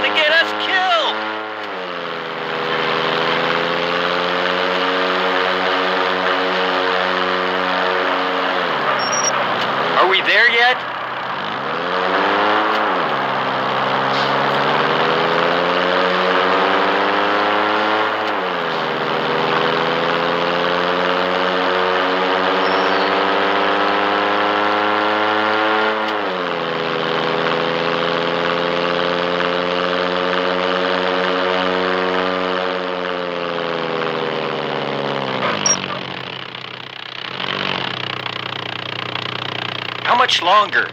trying to get us killed. Are we there yet? How much longer?